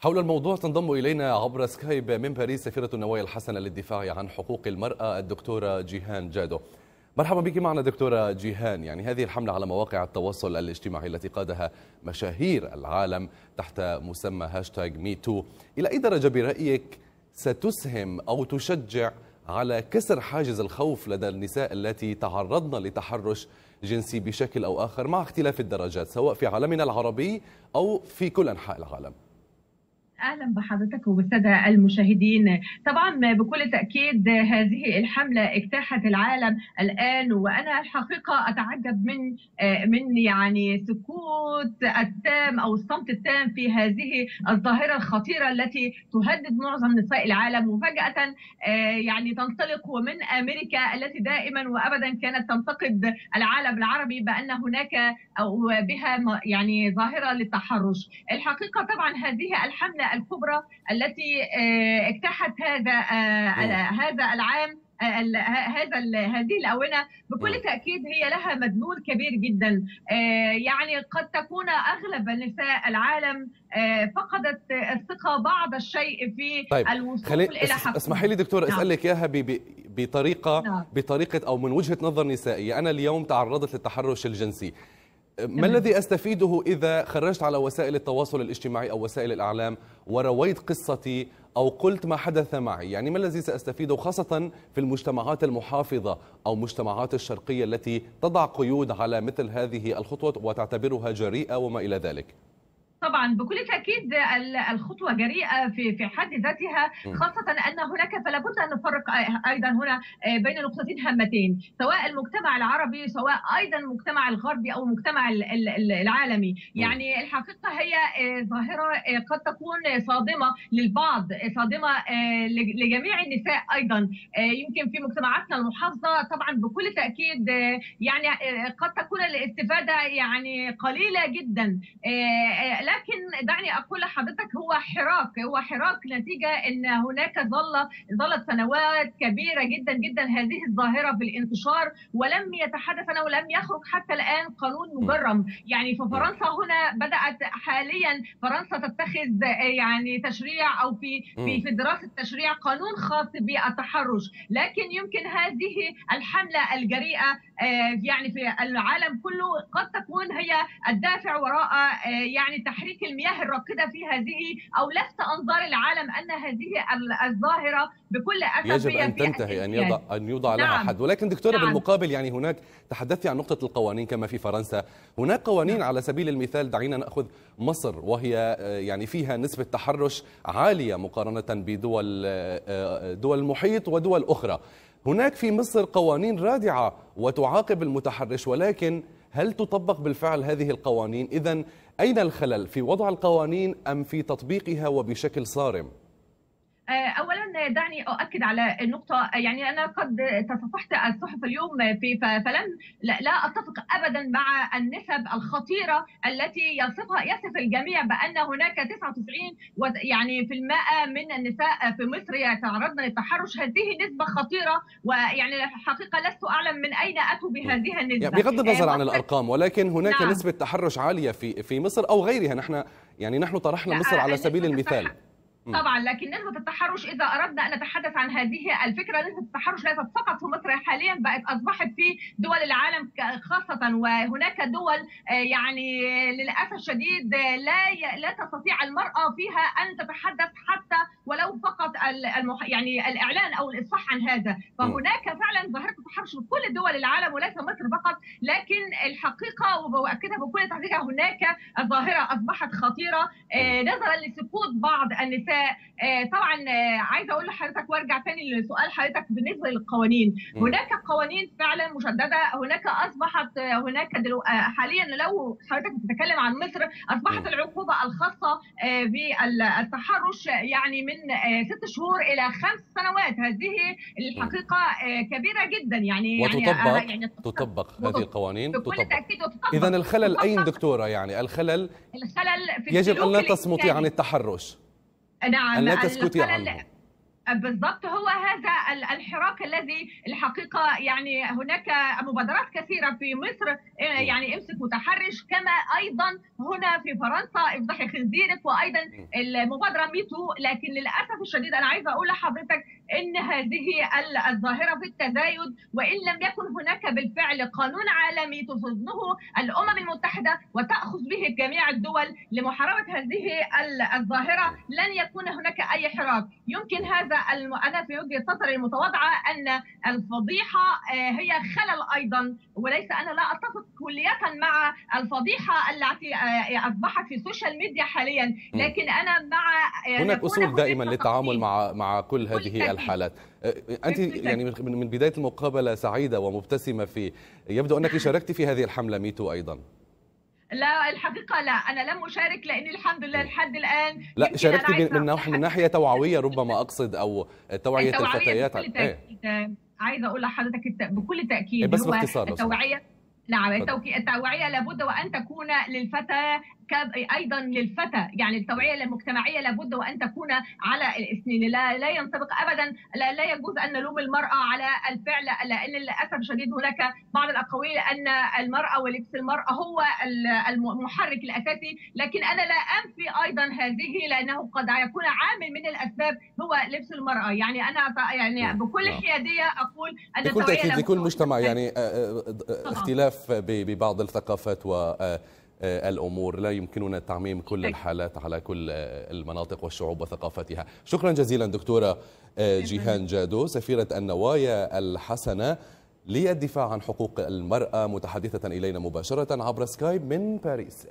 حول الموضوع تنضم إلينا عبر سكايب من باريس سفيرة النوايا الحسنة للدفاع عن حقوق المرأة الدكتورة جيهان جادو. مرحبا بك معنا دكتورة جيهان. يعني هذه الحملة على مواقع التواصل الاجتماعي التي قادها مشاهير العالم تحت مسمى هاشتاج Me Too إلى أي درجة برأيك ستسهم أو تشجع على كسر حاجز الخوف لدى النساء التي تعرضن لتحرش جنسي بشكل أو آخر مع اختلاف الدرجات سواء في عالمنا العربي أو في كل أنحاء العالم؟ أهلا بحضرتك وبالساده المشاهدين. طبعا بكل تأكيد هذه الحملة اجتاحت العالم الآن وأنا الحقيقة أتعجب من من يعني سكوت التام أو الصمت التام في هذه الظاهرة الخطيرة التي تهدد معظم نساء العالم. وفجاه يعني تنطلق ومن أمريكا التي دائما وابدا كانت تنتقد العالم العربي بأن هناك أو بها يعني ظاهرة للتحرش. الحقيقة طبعا هذه الحملة الكبرى التي اجتاحت هذا هذا العام هذا هذه الأونة بكل تأكيد هي لها مدلول كبير جدا يعني قد تكون أغلب نساء العالم فقدت الثقة بعض الشيء في طيب. الوصول خلي... إلى حقها اسمحي لي دكتوره نعم. أسألك إياها بطريقة نعم. بطريقة أو من وجهة نظر نسائية أنا اليوم تعرضت للتحرش الجنسي ما الذي أستفيده إذا خرجت على وسائل التواصل الاجتماعي أو وسائل الإعلام ورويت قصتي أو قلت ما حدث معي، يعني ما الذي سأستفيده خاصة في المجتمعات المحافظة أو مجتمعات الشرقية التي تضع قيود على مثل هذه الخطوة وتعتبرها جريئة وما إلى ذلك؟ طبعا بكل تاكيد الخطوة جريئة في في حد ذاتها خاصة أن هناك فلا بد أن نفرق أيضا هنا بين نقطتين هامتين. سواء المجتمع العربي سواء أيضا المجتمع الغربي أو المجتمع العالمي. يعني الحقيقة هي ظاهرة قد تكون صادمة للبعض صادمة لجميع النساء أيضا. يمكن في مجتمعاتنا المحافظة طبعا بكل تاكيد يعني قد تكون الاستفادة يعني قليلة جدا. لكن دعني أقول لحضرتك هو حراك هو حراك نتيجة إن هناك ظل ظلت سنوات كبيرة جدا جدا هذه الظاهرة في الانتشار ولم يتحدث عنه ولم يخرج حتى الآن قانون مجرم. يعني في فرنسا هنا بدأت حاليا فرنسا تتخذ يعني تشريع أو في في في دراسة تشريع قانون خاص بالتحرش. لكن يمكن هذه الحملة الجريئة يعني في العالم كله قد تكون هي الدافع وراء يعني تحريك المياه الراكده في هذه أو لفت أنظار العالم أن هذه الظاهرة بكل أسف يجب أن تنتهي أن يضع أن يوضع لها نعم. حد ولكن دكتوره نعم. بالمقابل يعني هناك تحدثت عن نقطة القوانين كما في فرنسا هناك قوانين نعم. على سبيل المثال دعينا نأخذ مصر وهي يعني فيها نسبة تحرش عالية مقارنة بدول دول المحيط ودول أخرى هناك في مصر قوانين رادعة وتعاقب المتحرش ولكن هل تطبق بالفعل هذه القوانين اذا أين الخلل في وضع القوانين أم في تطبيقها وبشكل صارم؟ اولا دعني أؤكد على النقطة. يعني أنا قد تصفحت الصحف اليوم في فلم لا أتفق ابدا مع النسب الخطيرة التي يصفها يصف الجميع بأن هناك 99 يعني في المائة من النساء في مصر يتعرضن للتحرش هذه نسبة خطيرة ويعني الحقيقة لست أعلم من أين أتوا بهذه النسبة يعني بغض النظر عن الأرقام ولكن هناك نعم. نسبة تحرش عالية في في مصر أو غيرها. نحن يعني نحن طرحنا مصر على سبيل المثال. طبعا لكن نسبه التحرش إذا أردنا أن نتحدث عن هذه الفكرة نسبه التحرش ليست فقط في مصر حاليا بقت أصبحت في دول العالم خاصة وهناك دول يعني للأسف الشديد لا لا تستطيع المرأة فيها أن تتحدث حتى ولو فقط المح... يعني الإعلان أو الاصلاح عن هذا. فهناك فعلا ظاهرة التحرش في كل دول العالم وليس مصر فقط لكن الحقيقة وباكدها بكل تحقيق هناك ظاهرة أصبحت خطيرة نظرا لسقوط بعض النساء طبعا عايزة أقول لحضرتك وأرجع تاني لسؤال حضرتك بالنسبة للقوانين. هناك قوانين فعلا مشددة هناك أصبحت هناك دلو حاليا لو حضرتك بتتكلم عن مصر أصبحت العقوبة الخاصة بالتحرش يعني من ست شهور إلى خمس سنوات. هذه الحقيقة كبيرة جدا. يعني وتطبق يعني تطبق. هذه القوانين وتطبق. اذا الخلل أين دكتورة؟ يعني الخلل الخلل في يجب أن لا تصمتي عن التحرش. نعم أن لا تسكتي عنه بالضبط هو هذا الحراك الذي الحقيقة يعني هناك مبادرات كثيرة في مصر يعني إمسك متحرش كما أيضا هنا في فرنسا افضحي خنزيرك وأيضا المبادرة ميتو. لكن للأسف الشديد أنا عايزة أقول لحضرتك إن هذه الظاهرة في التزايد وإن لم يكن هناك بالفعل قانون عالمي تصنه الأمم المتحدة وتأخذ به جميع الدول لمحاربة هذه الظاهرة لن يكون هناك أي حراك. يمكن هذا أنا في وجهة نظري المتواضعة أن الفضيحة هي خلل أيضا وليس أنا لا أتفق كليا مع الفضيحة التي أصبحت في السوشيال ميديا حاليا لكن أنا مع هناك أصول دائما للتعامل مع مع كل هذه الحالات. أنت يعني من بداية المقابلة سعيدة ومبتسمة في يبدو أنك شاركت في هذه الحملة ميتو أيضا. لا الحقيقة لا. أنا لم أشارك لأني الحمد لله لحد الآن لا شاركت من, من ناحية توعوية ربما أقصد أو توعية, التوعية الفتيات. بكل تأكيد. إيه؟ عايزة أقول لحضرتك بكل تأكيد بس باختصار التوعية نعم التوعية لابد وأن تكون للفتى أيضا للفتى يعني التوعية المجتمعية لابد وأن تكون على الاثنين. لا لا ينطبق ابدا لا, لا يجوز أن نلوم المرأة على الفعل لأن للأسف الشديد هناك بعض الأقاويل ان المرأة ولبس المرأة هو المحرك الأساسي. لكن أنا لا أنفي أيضا هذه لأنه قد يكون عامل من الأسباب هو لبس المرأة. يعني أنا يعني بكل حيادية أقول أن بكل تأكيد لكل مجتمع يعني اختلاف ببعض الثقافات و الأمور. لا يمكننا تعميم كل الحالات على كل المناطق والشعوب وثقافتها. شكرا جزيلا دكتورة جيهان جادو سفيرة النوايا الحسنة للدفاع عن حقوق المرأة متحدثة إلينا مباشرة عبر سكايب من باريس.